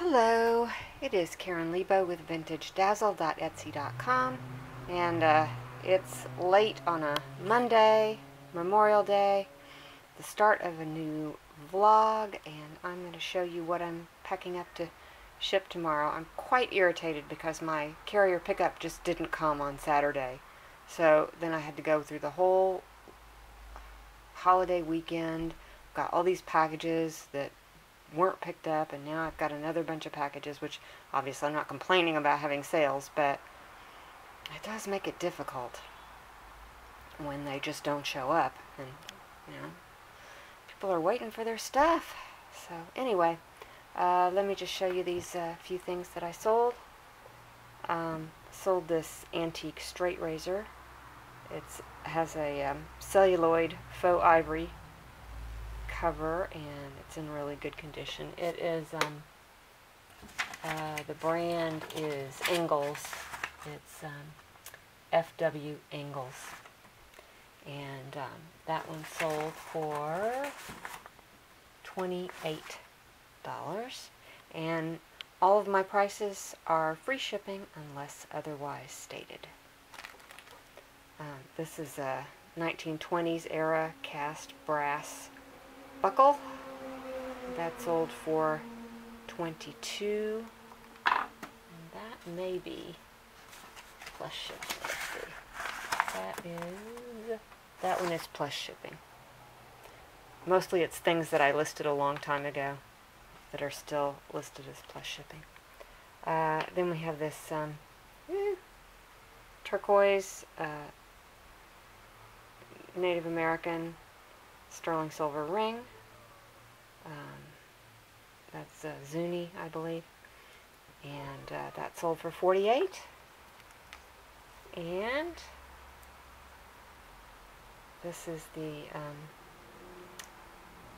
Hello, it is Karen Leabo with VintageDazzle.etsy.com and uh, it's late on a Monday, Memorial Day, the start of a new vlog and I'm going to show you what I'm packing up to ship tomorrow. I'm quite irritated because my carrier pickup just didn't come on Saturday. So then I had to go through the whole holiday weekend, got all these packages that weren't picked up and now I've got another bunch of packages which obviously I'm not complaining about having sales but it does make it difficult when they just don't show up and you know people are waiting for their stuff. So anyway uh, let me just show you these uh, few things that I sold. Um, sold this antique straight razor. It has a um, celluloid faux ivory cover and it's in really good condition. It is, um, uh, the brand is Ingles. It's um, FW Ingles. And um, that one sold for $28. And all of my prices are free shipping unless otherwise stated. Um, this is a 1920s era cast brass buckle. That sold for 22 and that may be plus shipping. Let's see. That is, that one is plus shipping. Mostly it's things that I listed a long time ago that are still listed as plus shipping. Uh, then we have this um, eh, turquoise uh, Native American sterling silver ring. Um, that's uh, Zuni, I believe. And uh, that sold for 48 And this is the um,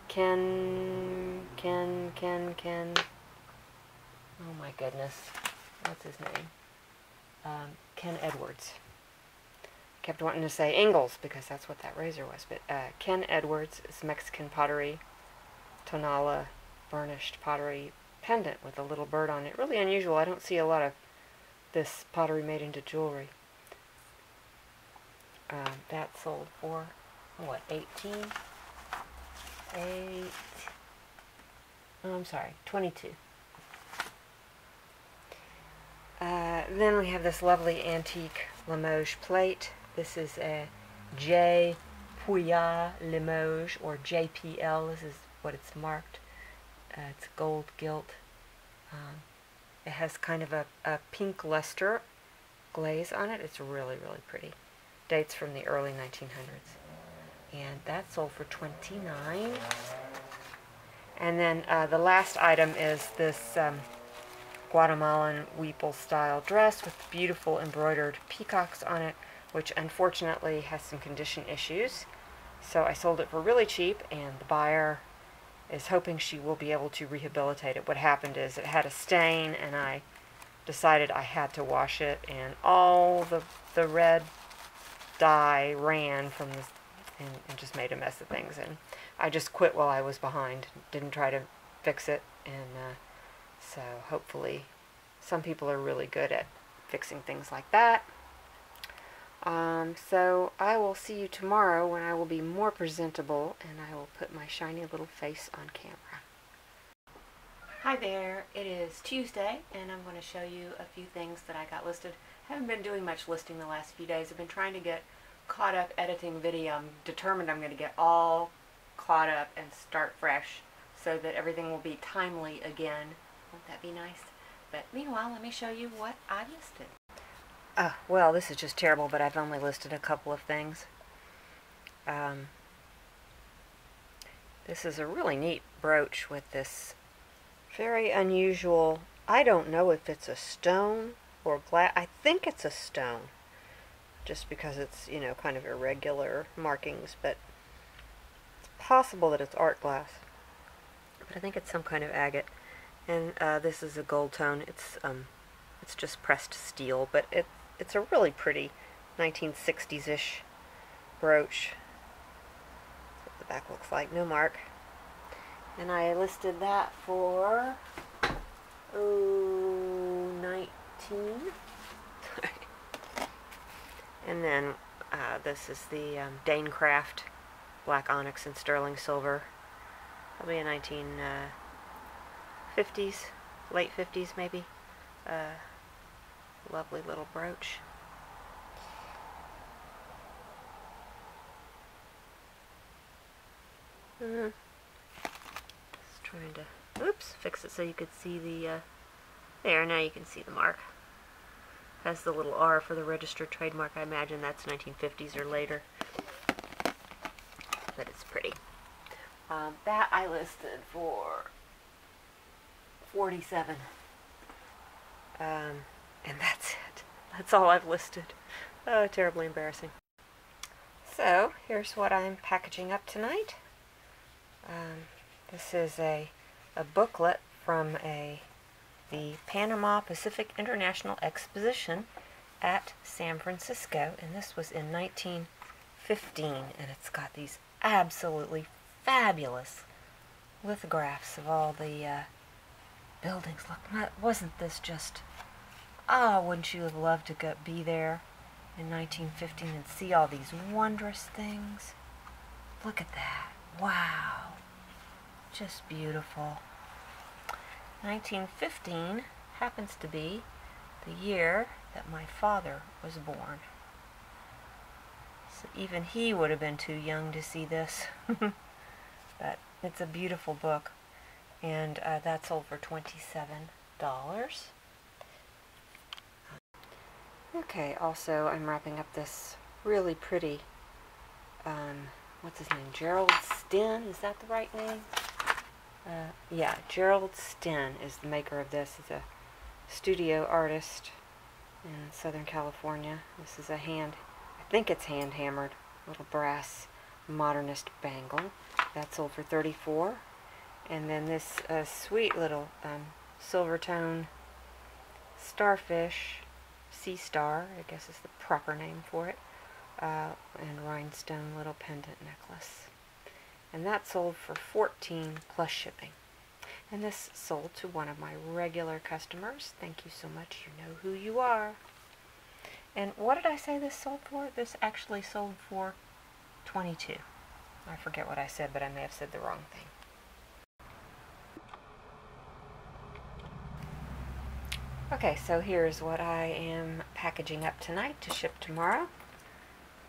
Ken, Ken, Ken, Ken. Oh my goodness. What's his name? Um, Ken Edwards kept wanting to say Ingles because that's what that razor was. But uh, Ken Edwards is Mexican pottery, tonala burnished pottery pendant with a little bird on it. Really unusual. I don't see a lot of this pottery made into jewelry. Uh, that sold for, what, 18? 8, oh, I'm sorry, 22. Uh, then we have this lovely antique Limoges plate. This is a J. Pouyat Limoges or JPL. This is what it's marked. Uh, it's gold gilt. Um, it has kind of a, a pink luster glaze on it. It's really, really pretty. Dates from the early 1900s. And that sold for 29 And then uh, the last item is this um, Guatemalan Huipil style dress with beautiful embroidered peacocks on it which unfortunately has some condition issues. So I sold it for really cheap, and the buyer is hoping she will be able to rehabilitate it. What happened is it had a stain, and I decided I had to wash it, and all the, the red dye ran from this and, and just made a mess of things. And I just quit while I was behind, didn't try to fix it, and uh, so hopefully some people are really good at fixing things like that. Um, so I will see you tomorrow when I will be more presentable and I will put my shiny little face on camera. Hi there, it is Tuesday and I'm going to show you a few things that I got listed. I haven't been doing much listing the last few days. I've been trying to get caught up editing video. I'm determined I'm going to get all caught up and start fresh so that everything will be timely again. Won't that be nice? But meanwhile, let me show you what I listed. Uh, well, this is just terrible, but I've only listed a couple of things. Um, this is a really neat brooch with this very unusual, I don't know if it's a stone or glass, I think it's a stone, just because it's, you know, kind of irregular markings, but it's possible that it's art glass. But I think it's some kind of agate. And uh, this is a gold tone. It's um, it's just pressed steel, but it it's a really pretty 1960s-ish brooch. That's what the back looks like. No mark. And I listed that for oh, 19. and then uh, this is the um, Danecraft black onyx and sterling silver. Probably a 1950s, uh, late 50s maybe. Uh, lovely little brooch. Uh, just trying to, oops, fix it so you could see the, uh, there, now you can see the mark. Has the little R for the registered trademark. I imagine that's 1950s or later. But it's pretty. Um, that I listed for 47. Um, and that's it. That's all I've listed. Oh, terribly embarrassing. So, here's what I'm packaging up tonight. Um, this is a, a booklet from a the Panama Pacific International Exposition at San Francisco, and this was in 1915, and it's got these absolutely fabulous lithographs of all the uh, buildings. Look, wasn't this just, ah, oh, wouldn't you have loved to be there in 1915 and see all these wondrous things? Look at that. Wow. Just beautiful. 1915 happens to be the year that my father was born. So even he would have been too young to see this. but it's a beautiful book. And uh, that sold for $27. Okay, also I'm wrapping up this really pretty, um, what's his name, Gerald Sten, is that the right name? Uh, yeah, Gerald Sten is the maker of this. He's a studio artist in Southern California. This is a hand, I think it's hand hammered, little brass modernist bangle. That sold for 34 And then this uh, sweet little um, silver tone starfish, sea star, I guess is the proper name for it, uh, and rhinestone little pendant necklace and that sold for 14 plus shipping. And this sold to one of my regular customers. Thank you so much. You know who you are. And what did I say this sold for? This actually sold for 22. I forget what I said, but I may have said the wrong thing. Okay, so here's what I am packaging up tonight to ship tomorrow.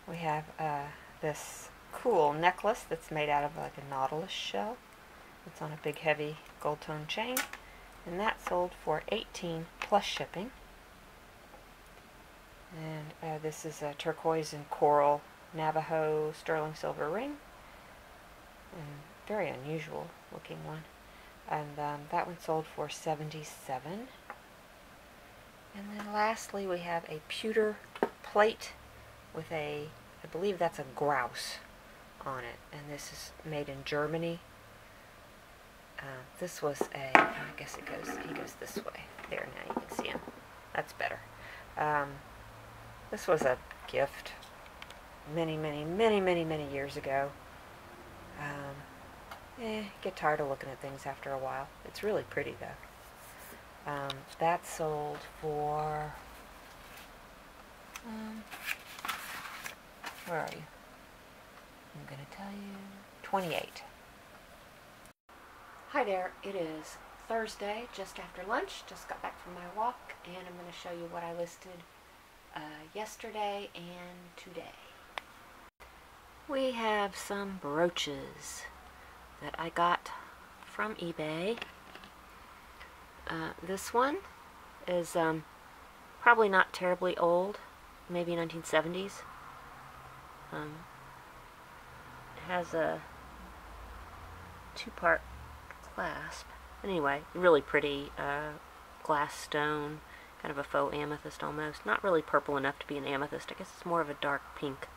We have uh, this cool necklace that's made out of like a nautilus shell. It's on a big heavy gold tone chain. And that sold for 18 plus shipping. And uh, this is a turquoise and coral Navajo sterling silver ring. And very unusual looking one. And um, that one sold for 77 And then lastly we have a pewter plate with a, I believe that's a grouse on it. And this is made in Germany. Uh, this was a, I guess it goes, he goes this way. There, now you can see him. That's better. Um, this was a gift many, many, many, many, many years ago. Um, eh, get tired of looking at things after a while. It's really pretty, though. Um, that sold for, um, where are you? I'm going to tell you 28. Hi there, it is Thursday, just after lunch. Just got back from my walk, and I'm going to show you what I listed uh, yesterday and today. We have some brooches that I got from eBay. Uh, this one is um, probably not terribly old, maybe 1970s. Um, has a two-part clasp. Anyway, really pretty uh, glass stone, kind of a faux amethyst almost. Not really purple enough to be an amethyst. I guess it's more of a dark pink.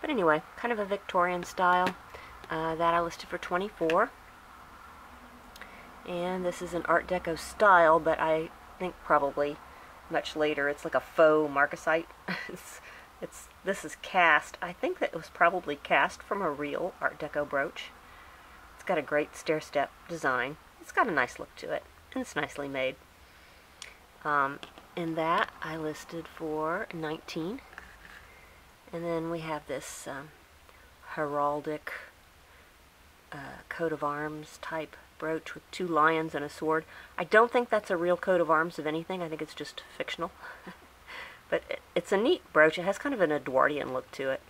But anyway, kind of a Victorian style. Uh, that I listed for 24 And this is an Art Deco style, but I think probably much later. It's like a faux marcasite. it's it's This is cast. I think that it was probably cast from a real Art Deco brooch. It's got a great stair-step design. It's got a nice look to it. and it's nicely made. Um, and that I listed for 19. And then we have this um, heraldic uh, coat of arms type brooch with two lions and a sword. I don't think that's a real coat of arms of anything. I think it's just fictional. but it, it's a neat brooch. It has kind of an Edwardian look to it.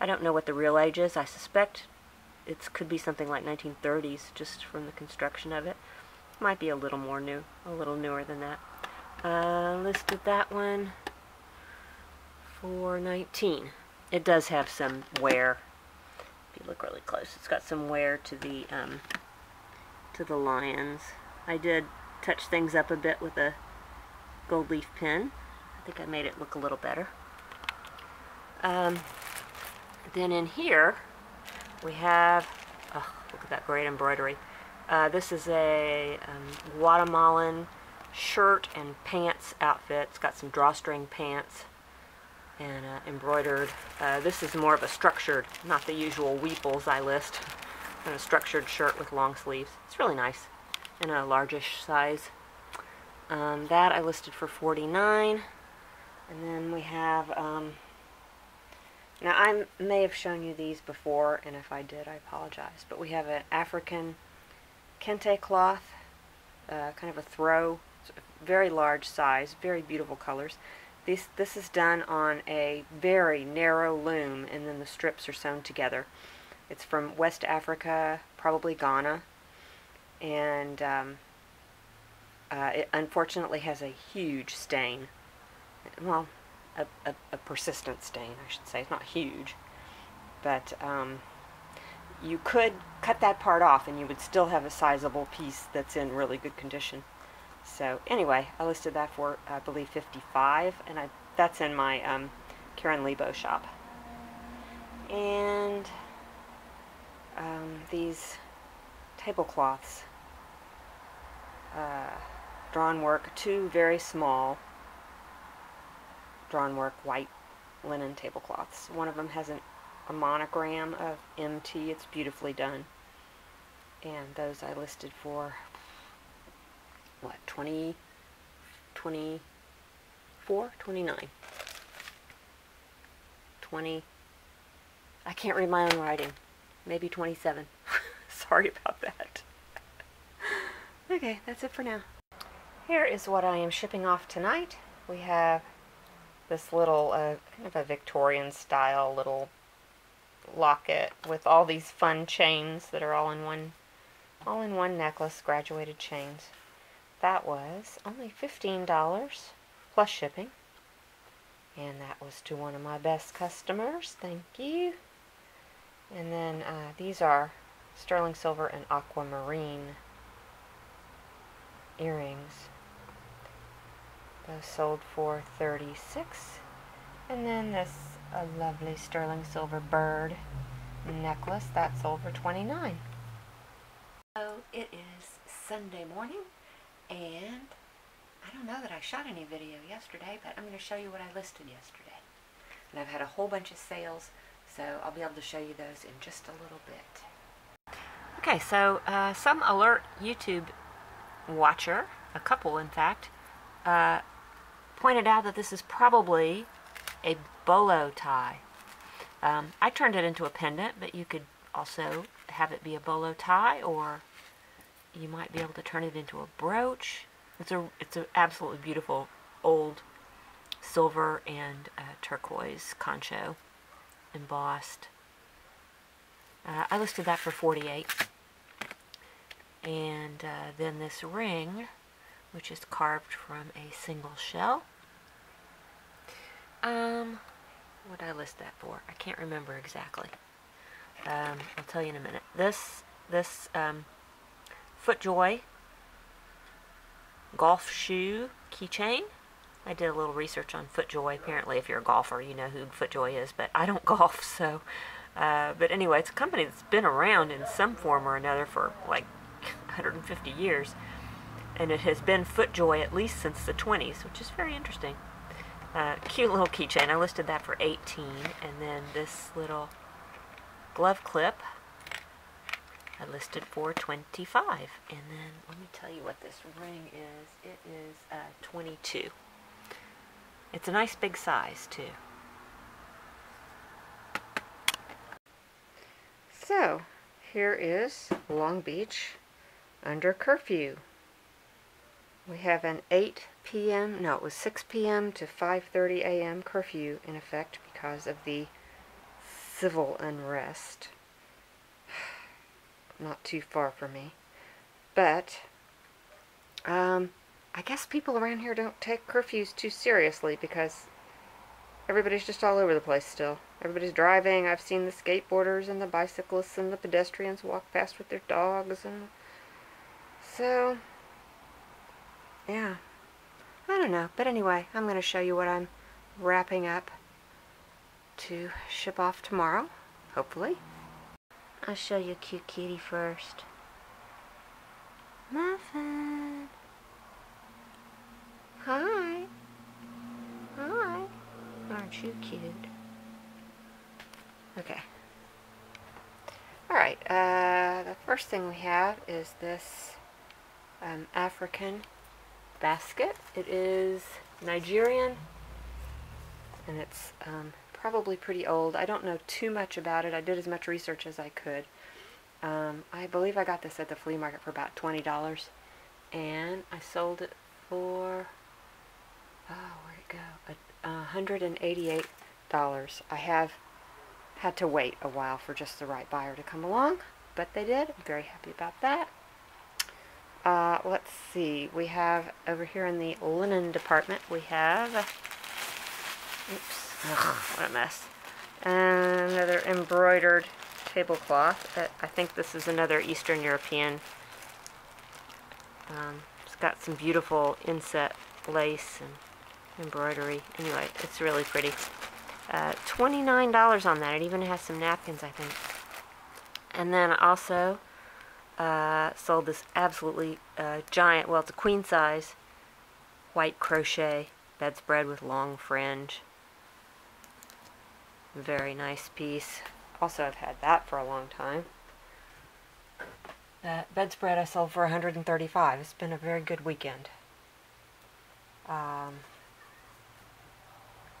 I don't know what the real age is. I suspect it could be something like 1930s just from the construction of it. Might be a little more new, a little newer than that. Uh, listed that one for 19. It does have some wear. If you look really close, it's got some wear to the um, to the lions. I did touch things up a bit with a gold leaf pin. I think I made it look a little better. Um, then in here, we have, oh, look at that great embroidery. Uh, this is a um, Guatemalan shirt and pants outfit. It's got some drawstring pants and uh, embroidered. Uh, this is more of a structured, not the usual huipils I list. Kind of structured shirt with long sleeves. It's really nice in a largish size. Um, that I listed for 49 And then we have, um, now I may have shown you these before, and if I did, I apologize. But we have an African kente cloth, uh, kind of a throw, very large size, very beautiful colors. This, this is done on a very narrow loom, and then the strips are sewn together. It's from West Africa, probably Ghana, and um, uh, it unfortunately has a huge stain. Well, a, a, a, persistent stain, I should say. It's not huge, but um, you could cut that part off and you would still have a sizable piece that's in really good condition. So anyway, I listed that for, I believe, 55, and I, that's in my um, Karen Leabo shop. And um, these tablecloths, uh, drawn work, two very small drawn work white linen tablecloths. One of them has an, a monogram of MT. It's beautifully done. And those I listed for, what, 20, 24, 29, 20, I can't read my own writing maybe 27. Sorry about that. okay, that's it for now. Here is what I am shipping off tonight. We have this little, uh, kind of a Victorian style little locket with all these fun chains that are all in one, all in one necklace, graduated chains. That was only $15 plus shipping. And that was to one of my best customers. Thank you. And then uh, these are sterling silver and aquamarine earrings. Those sold for 36 And then this a lovely sterling silver bird necklace that sold for 29 So it is Sunday morning and I don't know that I shot any video yesterday, but I'm going to show you what I listed yesterday. And I've had a whole bunch of sales so I'll be able to show you those in just a little bit. Okay, so uh, some alert YouTube watcher, a couple in fact, uh, pointed out that this is probably a bolo tie. Um, I turned it into a pendant, but you could also have it be a bolo tie, or you might be able to turn it into a brooch. It's a it's an absolutely beautiful old silver and uh, turquoise concho embossed. Uh, I listed that for 48 And uh, then this ring, which is carved from a single shell. Um, what did I list that for? I can't remember exactly. Um, I'll tell you in a minute. This, this um, FootJoy golf shoe keychain I did a little research on FootJoy. Apparently, if you're a golfer, you know who FootJoy is, but I don't golf, so. Uh, but anyway, it's a company that's been around in some form or another for like 150 years, and it has been FootJoy at least since the 20s, which is very interesting. Uh, cute little keychain. I listed that for 18, and then this little glove clip. I listed for 25 and then let me tell you what this ring is it is uh, 22 it's a nice big size too So, here is Long Beach under curfew. We have an 8 p.m. no, it was 6 p.m. to 5:30 a.m. curfew in effect because of the civil unrest. Not too far from me. But um, I guess people around here don't take curfews too seriously because everybody's just all over the place still. Everybody's driving. I've seen the skateboarders and the bicyclists and the pedestrians walk past with their dogs and so yeah. I don't know. But anyway, I'm going to show you what I'm wrapping up to ship off tomorrow, hopefully. I'll show you a cute kitty first. Muffin. Hi. Hi. Aren't you cute? Okay. Alright, uh, the first thing we have is this um, African basket. It is Nigerian and it's um, probably pretty old. I don't know too much about it. I did as much research as I could. Um, I believe I got this at the flea market for about $20 and I sold it for, oh, where'd it go? A, $188. I have had to wait a while for just the right buyer to come along, but they did. I'm very happy about that. Uh, let's see, we have over here in the linen department, we have, oops, ugh, what a mess, another embroidered tablecloth. Uh, I think this is another Eastern European. Um, it's got some beautiful inset lace and embroidery. Anyway, it's really pretty. Uh, $29 on that. It even has some napkins, I think. And then also uh, sold this absolutely uh, giant, well, it's a queen size white crochet bedspread with long fringe. Very nice piece. Also, I've had that for a long time. That bedspread I sold for 135. It's been a very good weekend. Um,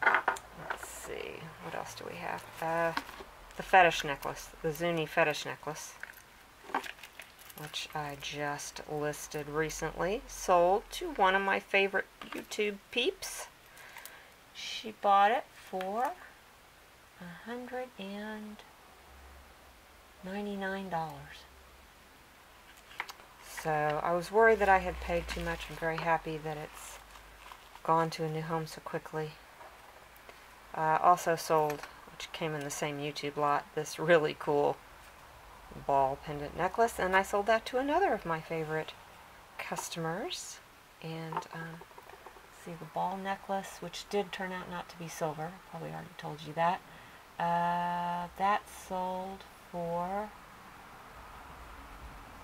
let's see, what else do we have? Uh, the fetish necklace, the Zuni fetish necklace, which I just listed recently, sold to one of my favorite YouTube peeps. She bought it for a hundred and ninety-nine dollars. So I was worried that I had paid too much. I'm very happy that it's gone to a new home so quickly. Uh, also sold, which came in the same YouTube lot, this really cool ball pendant necklace, and I sold that to another of my favorite customers. And um, see the ball necklace, which did turn out not to be silver. Probably already told you that. Uh, that sold for.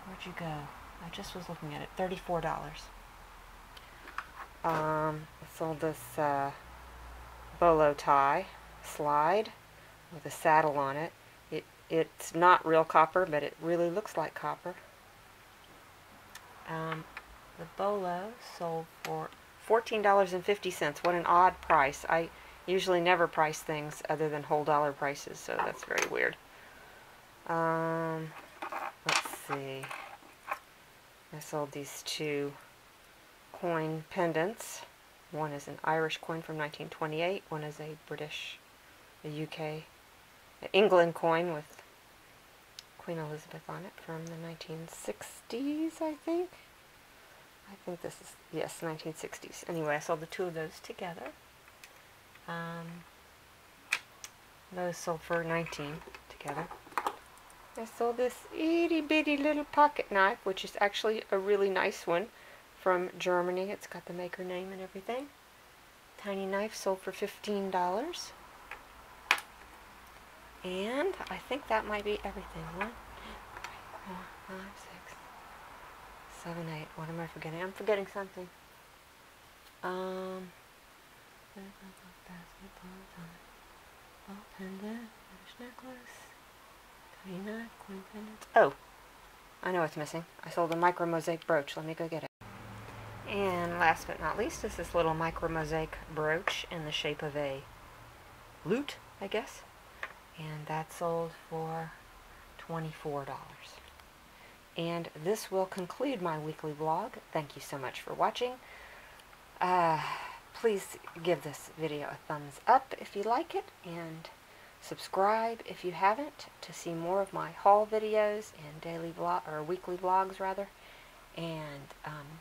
Where'd you go? I just was looking at it. Thirty-four dollars. Um, I sold this uh, bolo tie slide with a saddle on it. It it's not real copper, but it really looks like copper. Um, the bolo sold for fourteen dollars and fifty cents. What an odd price! I usually never price things other than whole dollar prices, so that's very weird. Um, let's see. I sold these two coin pendants. One is an Irish coin from 1928. One is a British, a UK, an England coin with Queen Elizabeth on it from the 1960s, I think. I think this is, yes, 1960s. Anyway, I sold the two of those together. Um, those sold for 19 together. I sold this itty bitty little pocket knife, which is actually a really nice one from Germany. It's got the maker name and everything. Tiny knife sold for $15. And I think that might be everything. One, two, three, four, five, six, seven, eight. What am I forgetting? I'm forgetting something. Um, pendant, necklace. Oh, I know what's missing. I sold a micro mosaic brooch. Let me go get it. And last but not least is this little micro mosaic brooch in the shape of a lute, I guess. And that sold for $24. And this will conclude my weekly vlog. Thank you so much for watching. Uh, please give this video a thumbs up if you like it, and subscribe if you haven't to see more of my haul videos and daily vlog or weekly vlogs rather. And um,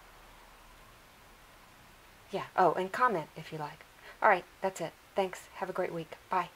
yeah, oh, and comment if you like. All right, that's it. Thanks. Have a great week. Bye.